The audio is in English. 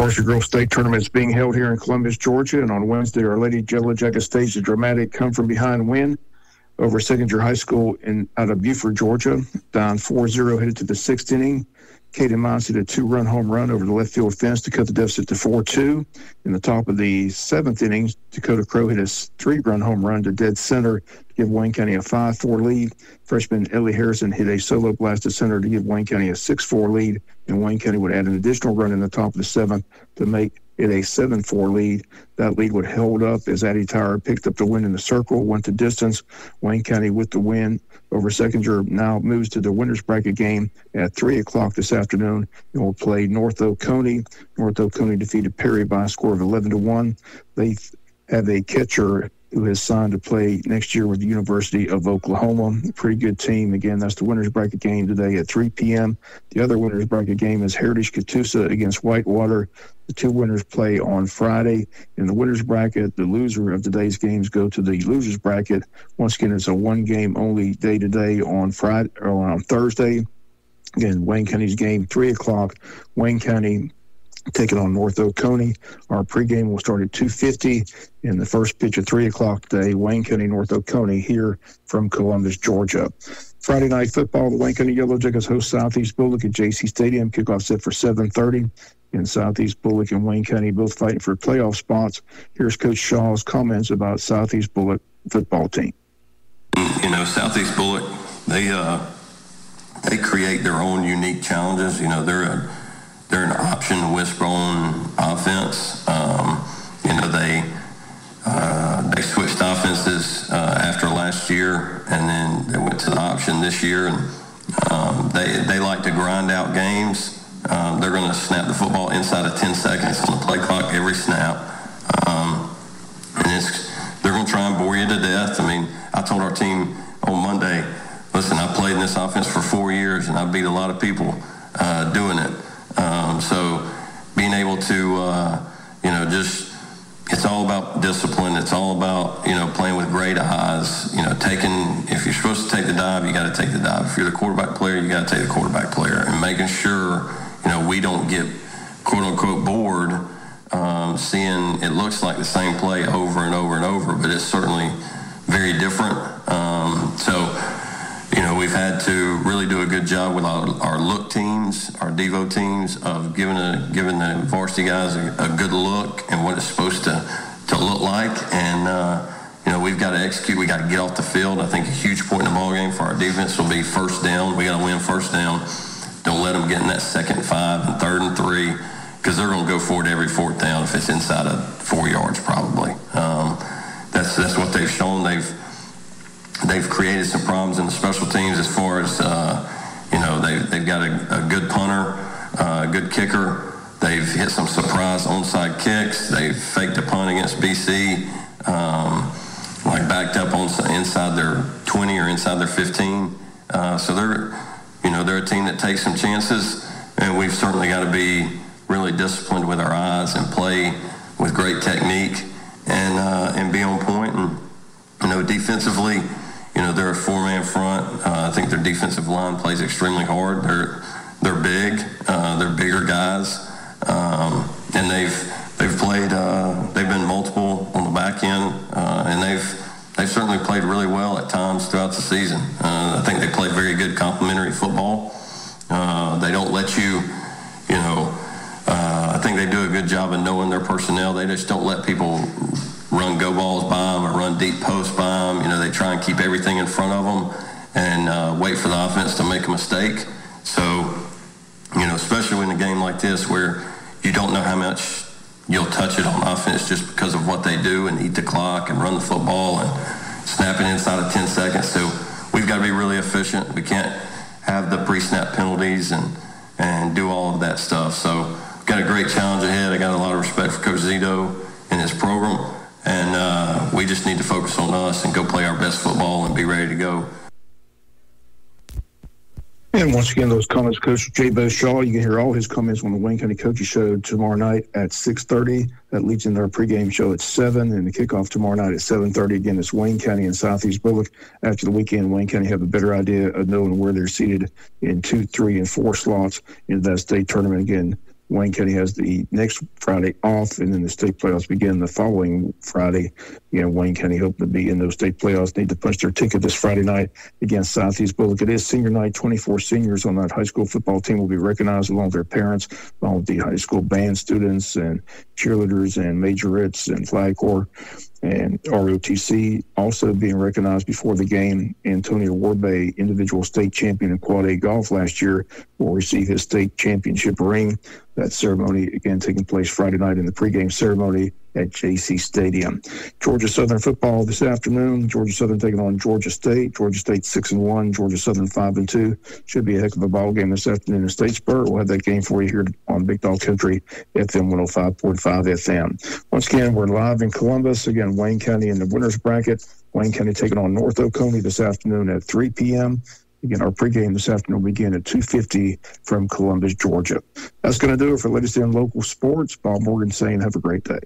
Varsity Girls State Tournament is being held here in Columbus, Georgia, and on Wednesday, Our Lady Jackets staged a dramatic come from behind win over Seckinger High School in out of Buford, Georgia, down 4-0 headed to the sixth inning. Katie Miles hit a two-run home run over the left field fence to cut the deficit to 4-2. In the top of the seventh inning, Dakota Crow hit a three-run home run to dead center give Wayne County a 5-4 lead. Freshman Ellie Harrison hit a solo blast to center to give Wayne County a 6-4 lead, and Wayne County would add an additional run in the top of the seventh to make it a 7-4 lead. That lead would hold up as Addie Tyler picked up the win in the circle, went to distance. Wayne County with the win over Seckinger now moves to the winners bracket game at 3 o'clock this afternoon and will play North Oconee. North Oconee defeated Perry by a score of 11 to 1. They have a catcher who has signed to play next year with the University of Oklahoma. Pretty good team. Again, that's the winners bracket game today at 3 p.m. The other winners bracket game is Heritage Catoosa against Whitewater. The two winners play on Friday. In the winners bracket, the loser of today's games go to the losers bracket. Once again, it's a one game only day today on Friday or on Thursday. Again, Wayne County's game, 3 o'clock. Wayne County taking on North Oconee. Our pregame will start at 2.50 in the first pitch at 3 o'clock today, Wayne County, North Oconee here from Columbus, Georgia. Friday night football, the Wayne County Yellow Jackets host Southeast Bulloch at JC Stadium. Kickoff set for 7.30. In Southeast Bulloch and Wayne County both fighting for playoff spots. Here's Coach Shaw's comments about Southeast Bulloch football team. You know, Southeast Bulloch, they uh, they create their own unique challenges. You know, they're a they're an option wishbone offense. Um, you know, they uh, they switched offenses uh, after last year, and then they went to the option this year, and um, they they like to grind out games. Um, they're going to snap the football inside of 10 seconds on the play clock every snap, um, and it's they're going to try and bore you to death. I mean, I told our team on Monday, listen, I played in this offense for four years, and I beat a lot of people uh, doing it. So being able to, uh, you know, just it's all about discipline. It's all about you know playing with great eyes. You know, taking if you're supposed to take the dive, you got to take the dive. If you're the quarterback player, you got to take the quarterback player, and making sure you know we don't get quote unquote bored um, seeing it looks like the same play over and over and over, but it's certainly very different. Um, so you know, we've had to really do a good job with our, our look teams, our Devo teams, of giving a giving the varsity guys a, a good look and what it's supposed to to look like. And uh, you know, we've got to execute. We got to get off the field. I think a huge point in the ball game for our defense will be first down. We got to win first down. Don't let them get in that second five and third and three because they're going to go for it every fourth down if it's inside of four yards, probably. Good kicker. They've hit some surprise onside kicks. They've faked a punt against BC, um, like backed up on inside their 20 or inside their 15. Uh, so they're, you know, they're a team that takes some chances, and we've certainly got to be really disciplined with our eyes and play with great technique and uh, and be on point. And you know, defensively, you know, they're a four-man front. Uh, I think their defensive line plays extremely hard. They're they're big. Uh, they're bigger guys, um, and they've they've played. Uh, they've been multiple on the back end, uh, and they've they've certainly played really well at times throughout the season. Uh, I think they play very good complementary football. Uh, they don't let you, you know. I think they do a good job of knowing their personnel. They just don't let people run go balls by them or run deep post by them. You know, they try and keep everything in front of them and uh, wait for the offense to make a mistake. So, you know, especially in a game like this where you don't know how much you'll touch it on offense just because of what they do and eat the clock and run the football and snap it inside of 10 seconds. So we've got to be really efficient. We can't have the pre-snap penalties and, and do all of that stuff. So got a great challenge ahead. I got a lot of respect for Coach Zito and his program. And uh, we just need to focus on us and go play our best football and be ready to go. And once again, those comments, Coach Jay Shaw. You can hear all his comments on the Wayne County Coaches Show tomorrow night at 6.30. That leads into our pregame show at 7 and the kickoff tomorrow night at 7.30. Again, it's Wayne County and Southeast Bulloch. After the weekend, Wayne County have a better idea of knowing where they're seated in two, three, and four slots in that state tournament. Again, Wayne County has the next Friday off, and then the state playoffs begin the following Friday. You know, Wayne County hoping to be in those state playoffs. Need to punch their ticket this Friday night against Southeast Bulloch. It is senior night. 24 seniors on that high school football team will be recognized along with their parents, along with the high school band students and cheerleaders and majorettes and flag corps and ROTC also being recognized before the game. Antonio Warbay, individual state champion in quad A golf last year, will receive his state championship ring. That ceremony again taking place Friday night in the pregame ceremony at JC Stadium. Georgia Southern football this afternoon. Georgia Southern taking on Georgia State. Georgia State six and one. Georgia Southern five and two. Should be a heck of a ball game this afternoon in Statesboro. We'll have that game for you here on Big Dog Country FM 105.5 FM. Once again, we're live in Columbus. Again, Wayne County in the winners bracket. Wayne County taking on North Oconee this afternoon at 3 p.m. Again, our pregame this afternoon will begin at 2.50 from Columbus, Georgia. That's going to do it for latest in local sports. Bob Morgan saying have a great day.